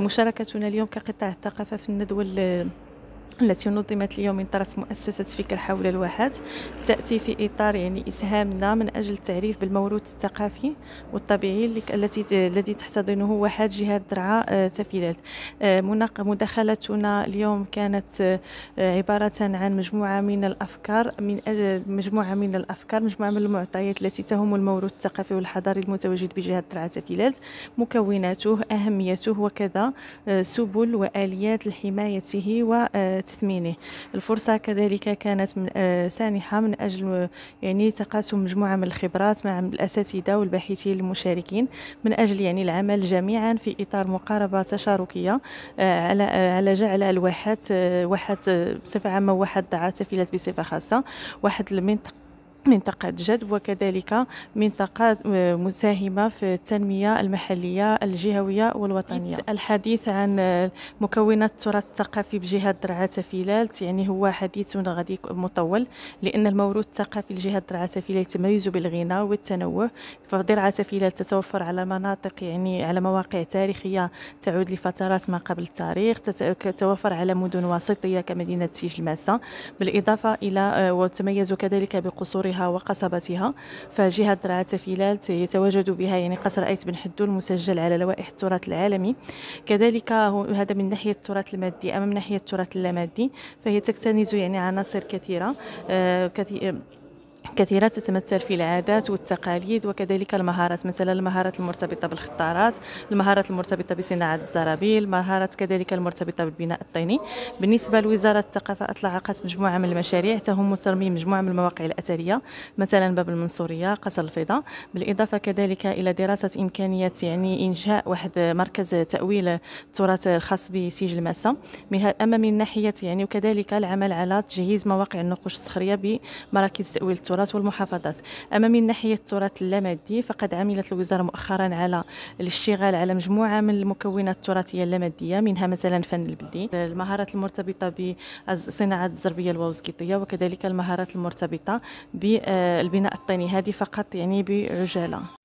مشاركتنا اليوم كقطاع الثقافة في الندوة التي نظمت اليوم من طرف مؤسسة فكر حول الواحات تأتي في إطار يعني إسهامنا من أجل التعريف بالموروث الثقافي والطبيعي التي الذي تحتضنه واحات جهة درعا آه، تفيلات. آه، مداخلتنا اليوم كانت آه، عبارة عن مجموعة من الأفكار من مجموعة من الأفكار مجموعة من المعطيات التي تهم الموروث الثقافي والحضاري المتواجد بجهة درعا تفيلات. مكوناته أهميته وكذا سبل وآليات لحمايته و تثمينه. الفرصة كذلك كانت من آه، سانحة من أجل يعني تقاسم مجموعة من الخبرات مع الأساتذة والباحثين المشاركين من أجل يعني العمل جميعا في إطار مقاربة تشاركية آه، على آه، على جعل الواحات واحد بصفة عامة واحد دعا تفيلات بصفة خاصة واحد المنطقة منطقة جد وكذلك منطقة آه، مساهمة في التنمية المحلية الجهوية والوطنية. الحديث عن آه، مكونات التراث الثقافي بجهة درعا تفيلات يعني هو حديث غادي مطول لأن الموروث الثقافي لجهة درعا تفيلات يتميز بالغنى والتنوع. فدرعا تفيلات تتوفر على مناطق يعني على مواقع تاريخية تعود لفترات ما قبل التاريخ تتوفر على مدن وسطية كمدينة سيج الماسة بالإضافة إلى آه، وتميز كذلك بقصور قصورها وقصبتها فجهة درعا تفيلات يتواجد بها يعني قصر أيت بن حدو المسجل على لوائح التراث العالمي. كذلك هذا من ناحية التراث المادي أما من ناحية التراث اللامادي فهي تكتنز يعني عناصر كثيرة آه كثير كثيرة تتمثل في العادات والتقاليد وكذلك المهارات مثلا المهارات المرتبطة بالخطارات المهارات المرتبطة بصناعة الزرابيل المهارات كذلك المرتبطة بالبناء الطيني. بالنسبة لوزارة الثقافة أطلقت مجموعة من المشاريع تهم ترميم مجموعة من المواقع الأثرية مثلا باب المنصورية قصر الفضاء. بالإضافة كذلك إلى دراسة إمكانية يعني إنشاء واحد مركز تأويل التراث الخاص بسيج الماسة أما من ناحية يعني وكذلك العمل على تجهيز مواقع النقوش الصخرية بمراكز تأويل التراث. والمحافظات. أما من ناحية التراث اللامادي فقد عملت الوزارة مؤخرا على الاشتغال على مجموعة من المكونات التراثية اللامادية منها مثلا فن البلدي المهارات المرتبطة بصناعة الزربية الواوزكيطية وكذلك المهارات المرتبطة بالبناء الطيني هذه فقط يعني بعجالة.